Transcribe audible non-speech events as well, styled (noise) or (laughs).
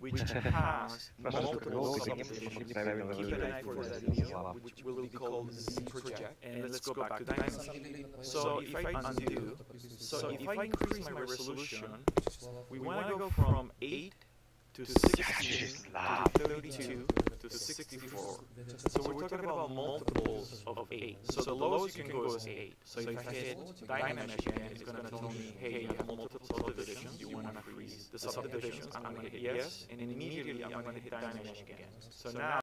which (laughs) has multiple subdivisions. Keep an eye for that video, which will be called Z project. And let's go back to Dynamesh. So if I undo, so if I increase my resolution, we want to go from 8 to 16 to 32 to 64. So we're talking about multiples of 8. So the lowest you can go is 8. So if I hit again, it's going to want to freeze the subdivisions. I'm going to hit yes, and immediately I'm going to hit Dynamesh again. So now